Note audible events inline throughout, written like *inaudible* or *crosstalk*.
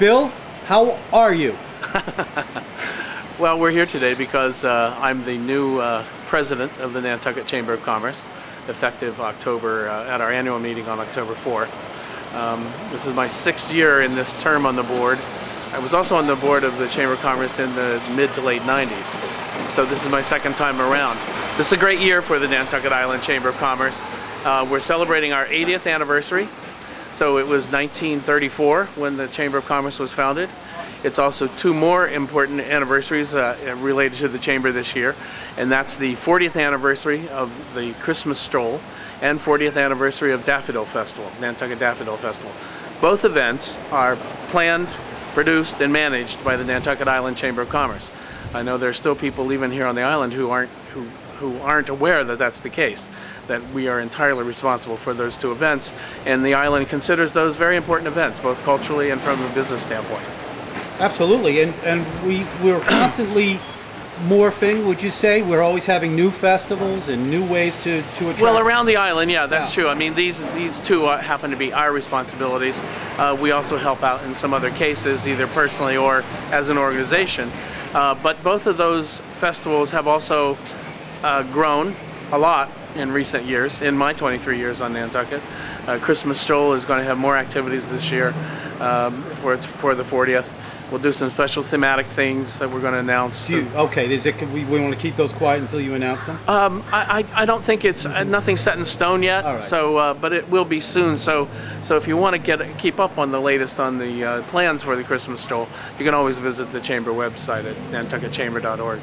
Bill, how are you? *laughs* Well, we're here today because uh, I'm the new uh, president of the Nantucket Chamber of Commerce, effective October uh, at our annual meeting on October 4. Um, this is my sixth year in this term on the board. I was also on the board of the Chamber of Commerce in the mid to late 90s, so this is my second time around. This is a great year for the Nantucket Island Chamber of Commerce. Uh, we're celebrating our 80th anniversary. So it was 1934 when the Chamber of Commerce was founded. It's also two more important anniversaries uh, related to the Chamber this year, and that's the 40th anniversary of the Christmas Stroll and 40th anniversary of Daffodil Festival, Nantucket Daffodil Festival. Both events are planned, produced, and managed by the Nantucket Island Chamber of Commerce. I know there are still people even here on the island who aren't who who aren't aware that that's the case, that we are entirely responsible for those two events, and the island considers those very important events, both culturally and from a business standpoint. Absolutely, and and we we're constantly morphing. Would you say we're always having new festivals and new ways to to attract? Well, around the island, yeah, that's Yeah. true. I mean, these these two uh, happen to be our responsibilities. Uh, we also help out in some other cases, either personally or as an organization. Uh, but both of those festivals have also uh, grown a lot in recent years. In my 23 years on Nantucket, uh, Christmas Stroll is going to have more activities this year um, for its for the 40th. We'll do some special thematic things that we're going to announce. You, okay, is it? We, we want to keep those quiet until you announce them. Um, I, I I don't think it's uh, nothing set in stone yet. Right. So, uh, but it will be soon. So, so if you want to get keep up on the latest on the uh, plans for the Christmas stroll, you can always visit the chamber website at nantucketchamber.org.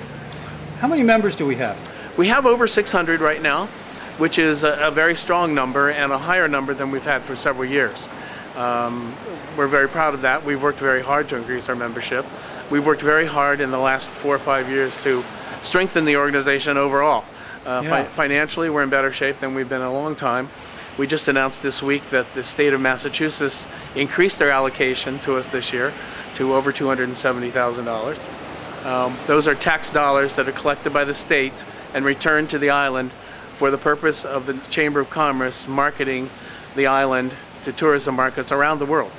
How many members do we have? We have over 600 right now, which is a, a very strong number and a higher number than we've had for several years. Um, we're very proud of that. We've worked very hard to increase our membership. We've worked very hard in the last four or five years to strengthen the organization overall. Uh, fi- financially, we're in better shape than we've been in a long time. We just announced this week that the state of Massachusetts increased their allocation to us this year to over $270,000. Um, those are tax dollars that are collected by the state and returned to the island for the purpose of the Chamber of Commerce marketing the island to tourism markets around the world.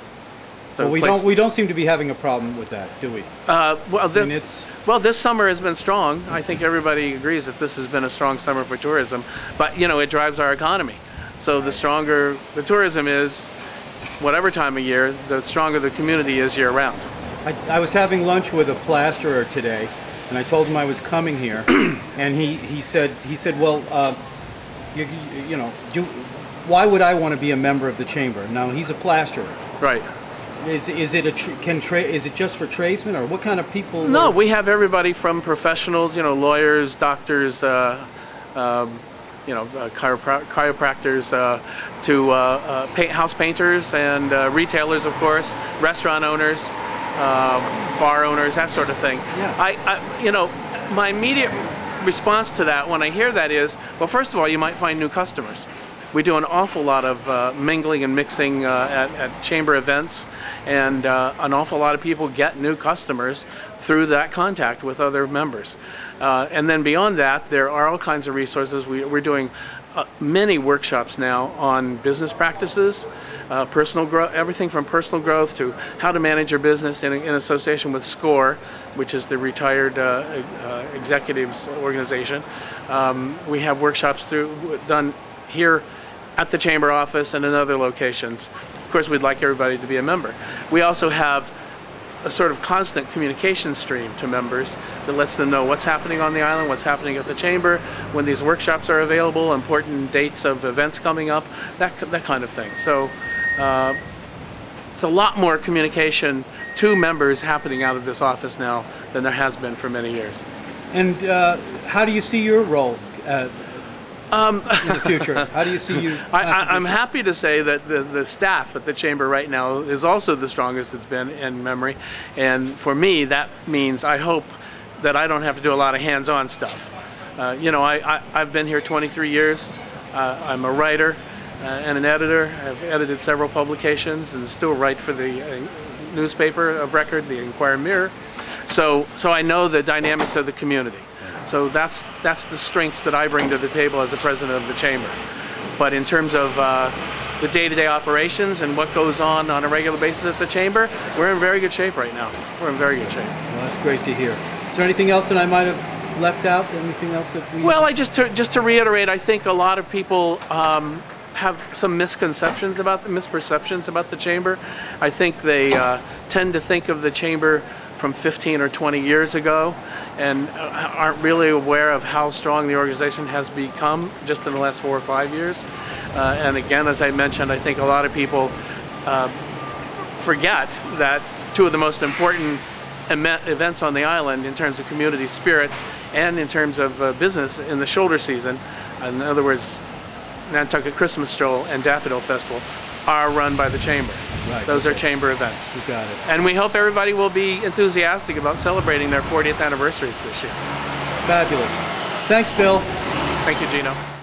The Well, we place- don't we don't seem to be having a problem with that, do we? Uh, well, I mean, it's well, this summer has been strong. I think everybody agrees that this has been a strong summer for tourism. But you know, it drives our economy. So the stronger the tourism is, whatever time of year, the stronger the community is year round. I, I was having lunch with a plasterer today, and I told him I was coming here, *clears throat* and he, he said he said, well, uh, you, you, know, do, why would I want to be a member of the chamber? Now he's a plasterer. Right. Is, is it a can tra- is it just for tradesmen or what kind of people? No, we have everybody from professionals, you know, lawyers, doctors, uh, um, you know, uh, chiropra- chiropractors, uh, to uh, uh, paint, house painters and uh, retailers, of course, restaurant owners, uh, bar owners, that sort of thing. Yeah. I, I, you know, my immediate response to that when I hear that is, well, first of all, you might find new customers. We do an awful lot of uh, mingling and mixing uh, at, at chamber events, and uh, an awful lot of people get new customers through that contact with other members. Uh, and then beyond that, there are all kinds of resources. We, we're doing uh, many workshops now on business practices, uh, personal growth, everything from personal growth to how to manage your business in, in association with SCORE, which is the retired uh, uh, executives organization. Um, we have workshops through done here at the chamber office and in other locations. Of course, we'd like everybody to be a member. We also have a sort of constant communication stream to members that lets them know what's happening on the island, what's happening at the chamber, when these workshops are available, important dates of events coming up, that, that kind of thing. So uh, it's a lot more communication to members happening out of this office now than there has been for many years. And uh, how do you see your role uh, in the future? How do you see you? Um, *laughs* I, I, I'm happy to say that the, the staff at the chamber right now is also the strongest it's been in memory. And for me, that means I hope that I don't have to do a lot of hands on stuff. Uh, you know, I, I, I've been here 23 years. Uh, I'm a writer uh, and an editor. I've edited several publications and still write for the uh, newspaper of record, the Inquirer Mirror. So, so I know the dynamics of the community. So that's that's the strengths that I bring to the table as the president of the chamber. But in terms of uh, the day-to-day operations and what goes on on a regular basis at the chamber, we're in very good shape right now. We're in very good shape. Well, that's great to hear. Is there anything else that I might have left out? Anything else that we? Well, I just to, just to reiterate, I think a lot of people um, have some misconceptions about the misperceptions about the chamber. I think they uh, tend to think of the chamber from 15 or 20 years ago, and uh, aren't really aware of how strong the organization has become just in the last four or five years. Uh, and again, as I mentioned, I think a lot of people uh, forget that two of the most important events on the island in terms of community spirit and in terms of uh, business in the shoulder season, in other words, Nantucket Christmas Stroll and Daffodil Festival, are run by the Chamber. Right, Those are. Chamber events. You got it. And we hope everybody will be enthusiastic about celebrating their 40th anniversaries this year. Fabulous. Thanks, Bill. Thank you, Geno.